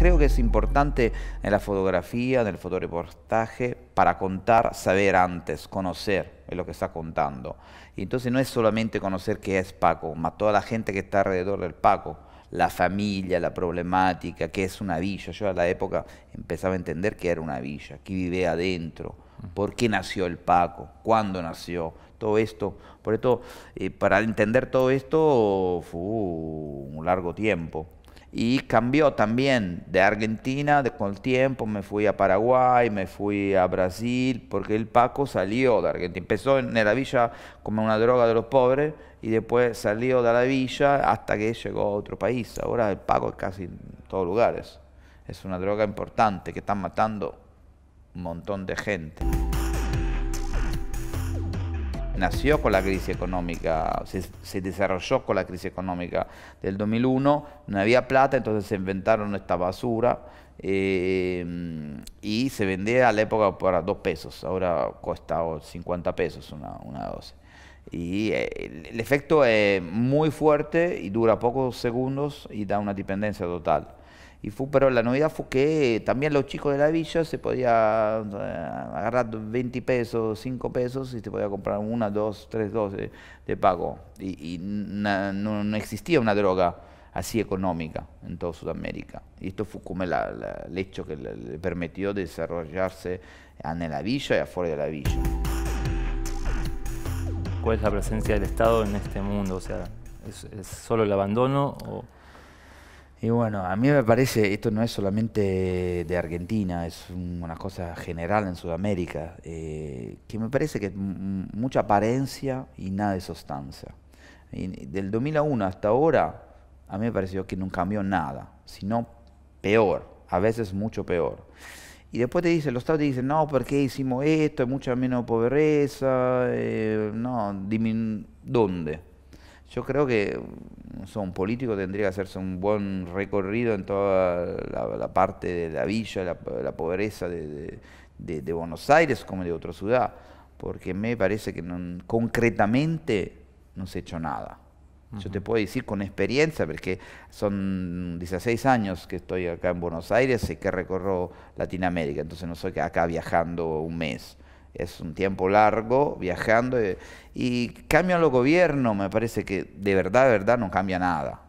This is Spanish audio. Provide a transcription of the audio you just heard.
creo que es importante en la fotografía, en el fotoreportaje, para contar, saber antes, conocer lo que está contando. Y entonces no es solamente conocer qué es Paco, más toda la gente que está alrededor del Paco, la familia, la problemática, qué es una villa. Yo a la época empezaba a entender que era una villa, que vivía adentro, por qué nació el Paco, cuándo nació, todo esto. Por esto, eh, para entender todo esto fue un largo tiempo. Y cambió también de Argentina, de, con el tiempo me fui a Paraguay, me fui a Brasil, porque el Paco salió de Argentina. Empezó en la villa como una droga de los pobres y después salió de la villa hasta que llegó a otro país. Ahora el Paco es casi en todos lugares. Es una droga importante que está matando un montón de gente nació con la crisis económica, se, desarrolló con la crisis económica del 2001, no había plata, entonces se inventaron esta basura eh, y se vendía a la época por dos pesos, ahora cuesta 50 pesos una, una dosis. Y eh, el efecto es muy fuerte y dura pocos segundos y da una dependencia total. Y fue, pero la novedad fue que también los chicos de la villa se podía agarrar 20 pesos, 5 pesos y se podía comprar una, dos, tres dosis de pago. Y, no, existía una droga así económica en toda Sudamérica. Y esto fue como el hecho que le, permitió desarrollarse en la villa y afuera de la villa. ¿Cuál es la presencia del Estado en este mundo? O sea, ¿es, es solo el abandono o...? Y bueno, a mí me parece, esto no es solamente de Argentina, es una cosa general en Sudamérica, eh, que me parece que es mucha apariencia y nada de sustancia. Y del 2001 hasta ahora, a mí me pareció que no cambió nada, sino peor, a veces mucho peor. Y después te dicen, los estados te dicen, no, ¿por qué hicimos esto? Hay mucha menos pobreza, eh, no, ¿dónde? Yo creo que un político tendría que hacerse un buen recorrido en toda la, parte de la villa, la, pobreza de, Buenos Aires como de otra ciudad, porque me parece que concretamente no se ha hecho nada. Yo te puedo decir con experiencia, porque son 16 años que estoy acá en Buenos Aires y que recorro Latinoamérica, entonces no soy acá viajando un mes es un tiempo largo viajando y, y cambian los gobiernos, me parece que de verdad, de verdad no cambia nada.